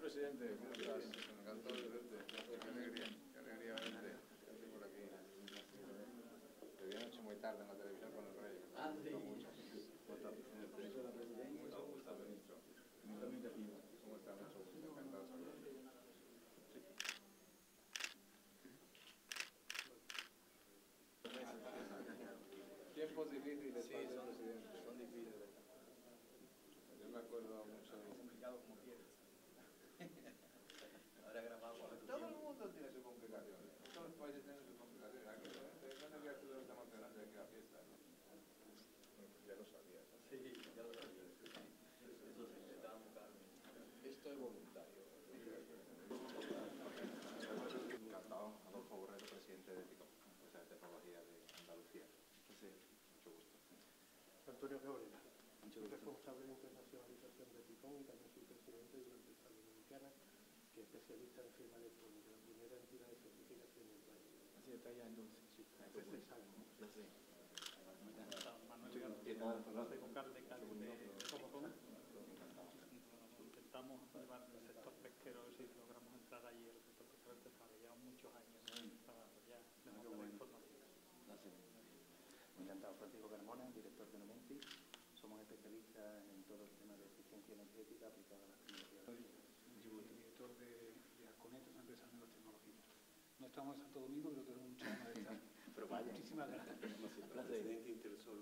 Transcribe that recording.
presidente, ¿cómo estás? Encantado de verte. Qué alegría, qué alegría verte. Verte por aquí. Te vi anoche muy tarde en la televisión con el rey. Ah, sí. Mucho. Mucho gusto, ministro. ¿Cómo está? Mucho gusto. Encantado de saludarte. Tiempos difíciles Es voluntario. Encantado, Adolfo Borrero, presidente de TICO, empresa de tecnología de Andalucía. Sí. Mucho gusto. Antonio Cabrera, soy responsable de internacionalización de TICON y también soy presidente de una empresa dominicana que es especialista en firma electrónica, la primera entidad de certificación del país. Así está ya entonces. Sí, sé. Manuel ¿Qué tal? García, vocal de Cádiz de ¿Cómo, cómo? El sector pesquero si logramos entrar allí el sector pesquero muchos años trabajando ya de bueno. información. Gracias. Encantado, Francisco Carmona, director de Nomenti. Somos especialistas en todo el tema de eficiencia energética aplicada a las tecnologías. director de, de Arconet, una empresa de nuevas tecnologías. No estamos en Santo Domingo, pero tenemos muchas más de estar. Pero vaya. Muchísimas gracias. Placer. Presidente Intersol